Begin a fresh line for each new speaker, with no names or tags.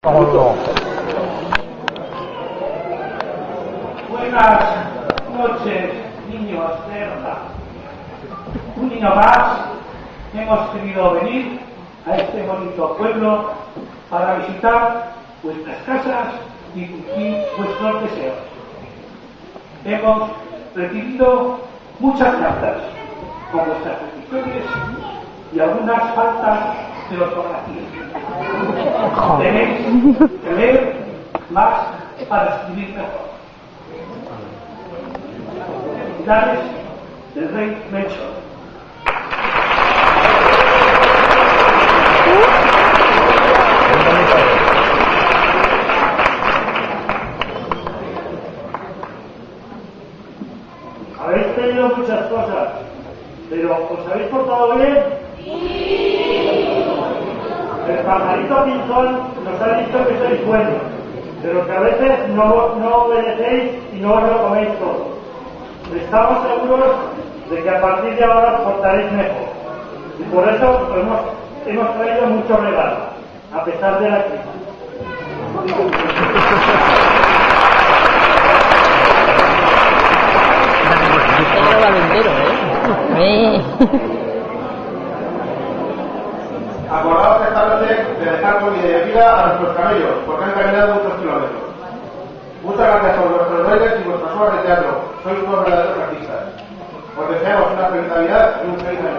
Buenas noches, niños de verdad. Un niño más hemos querido venir a este bonito pueblo para visitar vuestras casas y cumplir vuestros deseos. Hemos recibido muchas cartas con vuestras peticiones y algunas faltas de ortografía. Tenéis que leer más para escribir mejor. Felicidades del rey Melchor. Habéis tenido muchas cosas, pero ¿os habéis portado bien? El pajarito pinzón nos ha dicho que sois buenos, pero que a veces no, no obedecéis y no os lo coméis todo. Estamos seguros de que a partir de ahora os portaréis mejor. Y por eso hemos, hemos traído muchos regalos, a pesar de la crisis.
Noche de dejar comida y bebida a nuestros camellos, porque han caminado muchos kilómetros. Muchas gracias por vuestros bailes y vuestras obras de teatro. Sois unos verdaderos artistas. Os deseamos una feliz y un feliz año.